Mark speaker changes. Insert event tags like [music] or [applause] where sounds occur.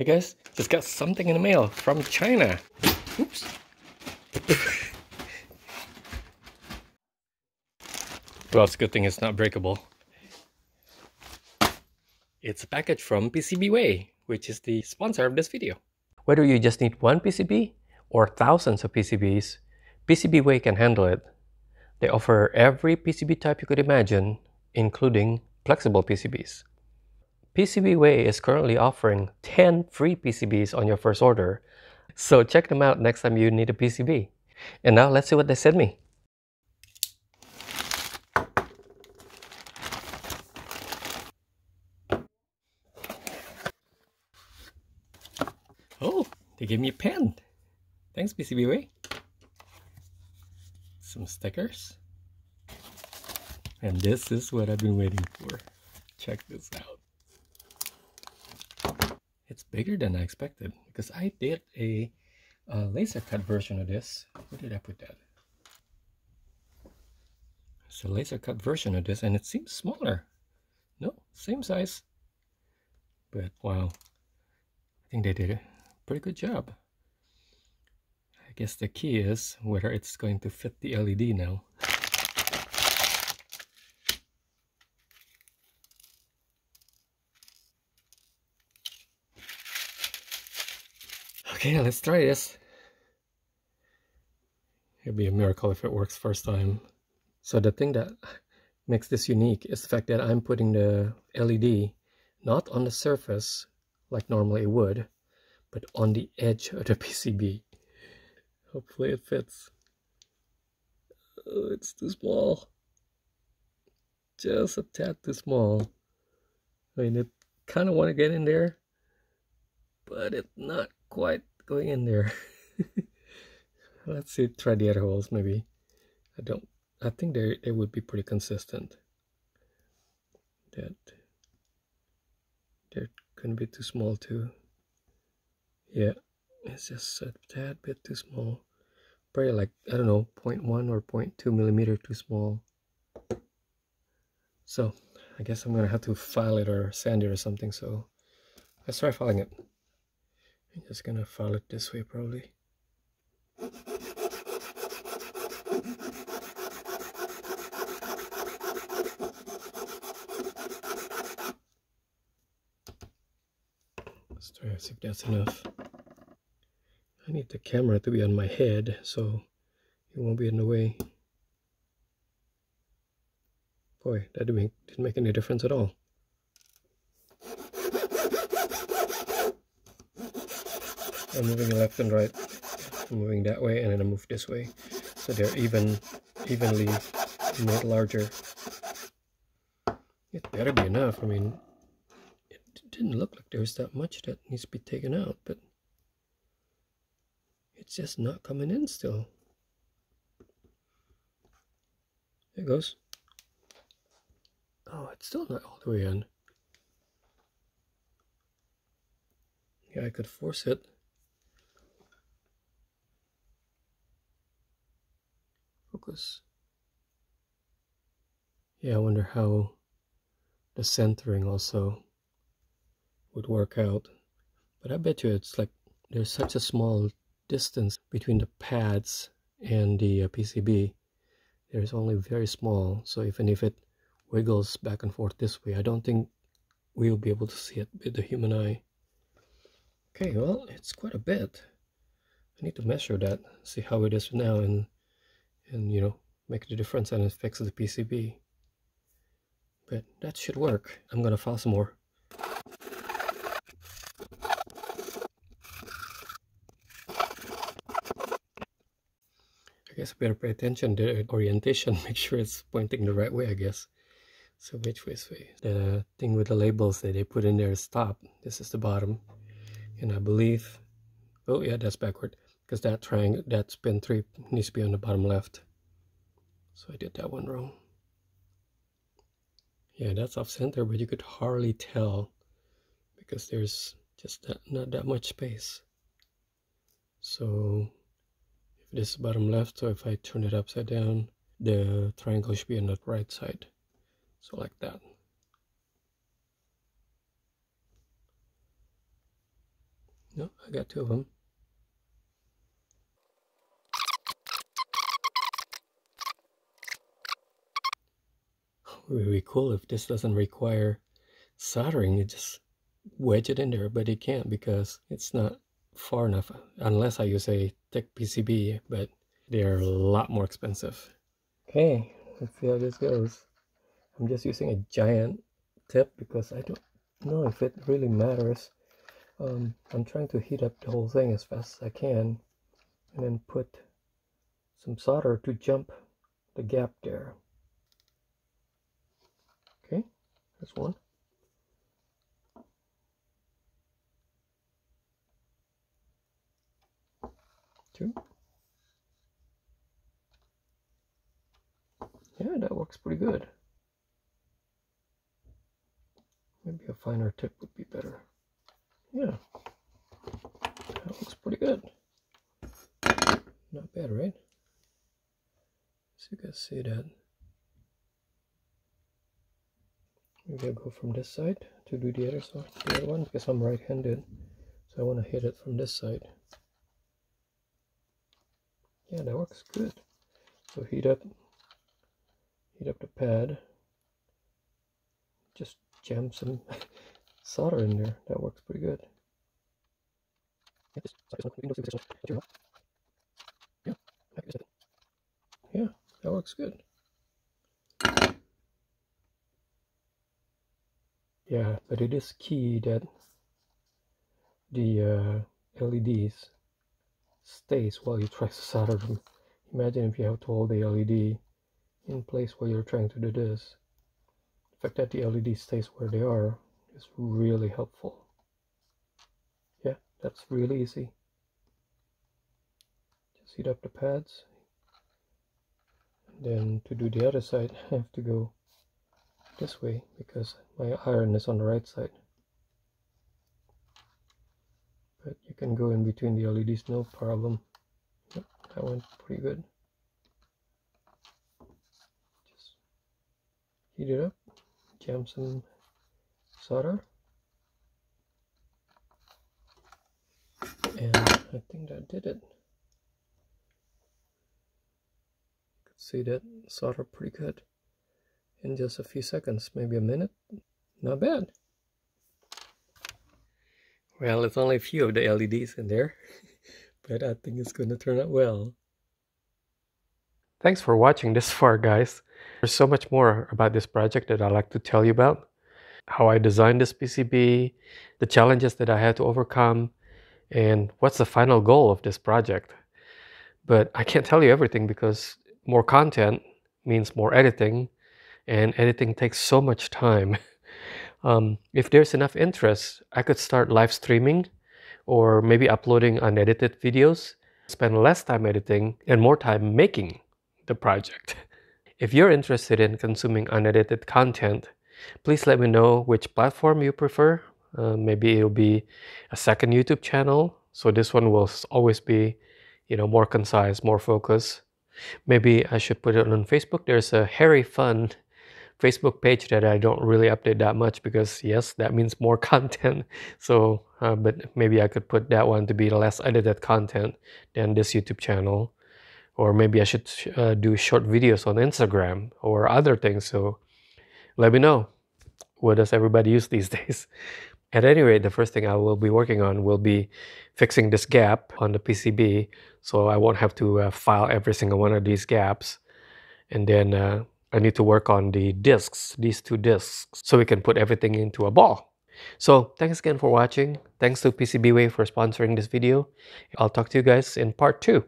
Speaker 1: Hey guys, just got something in the mail from China. Oops. [laughs] well, it's a good thing it's not breakable. It's a package from PCBWay, which is the sponsor of this video. Whether you just need one PCB or thousands of PCBs, PCBWay can handle it. They offer every PCB type you could imagine, including flexible PCBs. PCBWay is currently offering 10 free PCBs on your first order, so check them out next time you need a PCB. And now let's see what they sent me. Oh, they gave me a pen. Thanks PCBWay. Some stickers. And this is what I've been waiting for. Check this out. It's bigger than I expected because I did a, a laser cut version of this. Where did I put that? It's a laser cut version of this and it seems smaller. No, same size. But wow, I think they did a pretty good job. I guess the key is whether it's going to fit the LED now. [laughs] Okay, let's try this. It'd be a miracle if it works first time. So the thing that makes this unique is the fact that I'm putting the LED not on the surface like normally it would, but on the edge of the [laughs] PCB. Hopefully it fits. Oh, it's too small. Just a tad too small. I mean, it kind of want to get in there, but it's not quite going in there. [laughs] Let's see, try the other holes maybe. I don't, I think they they would be pretty consistent. That they're gonna be too small too. Yeah, it's just a tad bit too small. Probably like, I don't know, 0.1 or 0.2 millimeter too small. So, I guess I'm gonna have to file it or sand it or something, so let's try filing it. I'm just gonna file it this way probably. Let's try to see if that's enough. I need the camera to be on my head so it won't be in the way. Boy, that didn't make, didn't make any difference at all. I'm moving left and right. I'm moving that way and then I move this way. So they're even, evenly made larger. It better be enough. I mean, it didn't look like there was that much that needs to be taken out, but it's just not coming in still. There it goes. Oh, it's still not all the way in. Yeah, I could force it. Focus. Yeah, I wonder how the centering also would work out. But I bet you it's like there's such a small distance between the pads and the uh, PCB. There's only very small, so even if it wiggles back and forth this way, I don't think we'll be able to see it with the human eye. Okay, well, it's quite a bit. I need to measure that, see how it is now, and and you know make the difference and fix the PCB but that should work. I'm gonna file some more. I guess I better pay attention to the orientation [laughs] make sure it's pointing the right way I guess. So which way is way the thing with the labels that they put in there is top. This is the bottom. And I believe oh yeah that's backward because that triangle, that spin 3 needs to be on the bottom left. So I did that one wrong. Yeah, that's off center, but you could hardly tell because there's just that, not that much space. So if this is bottom left, so if I turn it upside down, the triangle should be on the right side. So like that. No, I got two of them. Really cool if this doesn't require soldering, you just wedge it in there, but it can't because it's not far enough unless I use a thick PCB, but they're a lot more expensive. Okay, let's see how this goes. I'm just using a giant tip because I don't know if it really matters. Um, I'm trying to heat up the whole thing as fast as I can and then put some solder to jump the gap there. Okay, that's one. Two. Yeah, that works pretty good. Maybe a finer tip would be better. Yeah, that looks pretty good. Not bad, right? So you guys see that. Maybe I'll go from this side to do the other side, the other one because I'm right-handed. So I want to hit it from this side. Yeah, that works good. So heat up, heat up the pad. Just jam some [laughs] solder in there. That works pretty good. Yeah, that works good. Yeah, but it is key that the uh, LEDs stays while you try to solder them. Imagine if you have to hold the LED in place while you're trying to do this. The fact that the LED stays where they are is really helpful. Yeah, that's really easy. Just heat up the pads. And then to do the other side, [laughs] I have to go this way because my iron is on the right side. But you can go in between the LEDs no problem. Yep, that went pretty good. Just heat it up, jam some solder. And I think that did it. See that solder pretty good in just a few seconds, maybe a minute. Not bad. Well, it's only a few of the LEDs in there, [laughs] but I think it's going to turn out well. Thanks for watching this far, guys. There's so much more about this project that I'd like to tell you about. How I designed this PCB, the challenges that I had to overcome, and what's the final goal of this project. But I can't tell you everything because more content means more editing, and editing takes so much time. [laughs] Um, if there's enough interest, I could start live streaming or maybe uploading unedited videos, spend less time editing and more time making the project. [laughs] If you're interested in consuming unedited content, please let me know which platform you prefer. Uh, maybe it'll be a second YouTube channel. So this one will always be, you know, more concise, more focused. Maybe I should put it on Facebook. There's a HariFun Facebook page that I don't really update that much because yes, that means more [laughs] content. So, uh, but maybe I could put that one to be less edited content than this YouTube channel. Or maybe I should uh, do short videos on Instagram or other things. So let me know. What does everybody use these [laughs] days? At any rate, the first thing I will be working on will be fixing this gap on the PCB so I won't have to uh, file every single one of these gaps. And then uh, I need to work on the discs, these two discs, so we can put everything into a ball. So thanks again for watching. Thanks to PCBWay for sponsoring this video. I'll talk to you guys in part two.